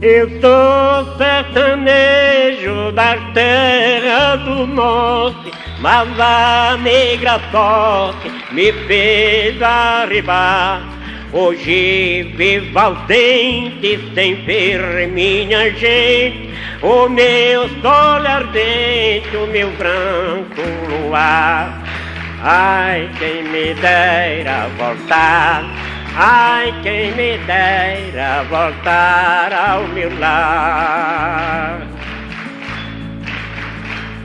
Eu sou sertanejo da terra do norte, mas a negra sorte me fez arribar. Hoje vivo ausente sem ver minha gente, o meu sol ardente, o meu branco luar. Ai, quem me dera voltar Ai, quem me dera voltar ao meu lar.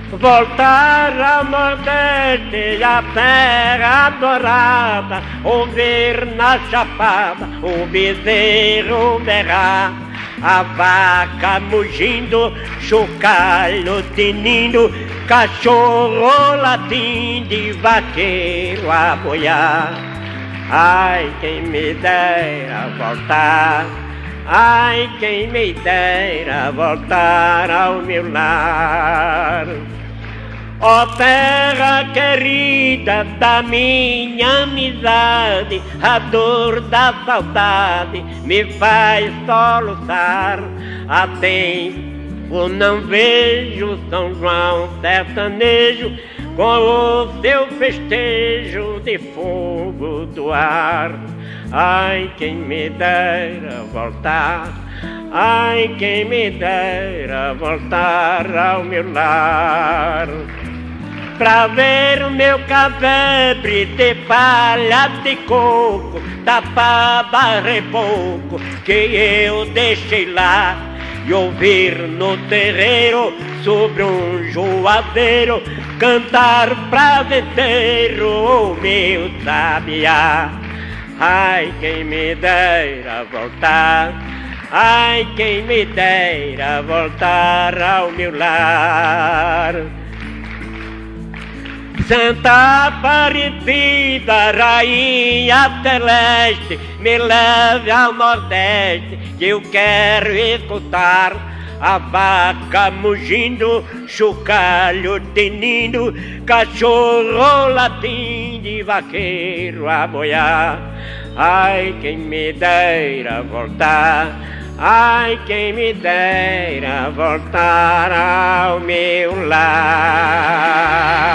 Voltar ao Nordeste, a terra adorada, ouvir na chapada o bezerro berrar, a vaca mugindo, chocalho tinindo, cachorro latindo e vaqueiro a boiar. Ai, quem me dera voltar, ai, quem me dera voltar ao meu lar. Ó oh, terra querida da minha amizade, a dor da saudade me faz soluçar. Há tempo não vejo São João sertanejo com o seu festejo de fogo do ar. Ai, quem me dera voltar, ai, quem me dera voltar ao meu lar. Pra ver o meu cabebre de palha de coco, tapava pouco que eu deixei lá e ouvir no terreiro sobre um joadeiro cantar pra vender o meu sabiá. Ai, quem me dera voltar, ai, quem me dera voltar ao meu lar. Santa Aparecida, rainha celeste, me leve ao Nordeste, que eu quero escutar a vaca mugindo, chocalho tinindo, cachorro latindo e vaqueiro a boiar. Ai, quem me dera voltar, ai, quem me dera voltar ao meu lar.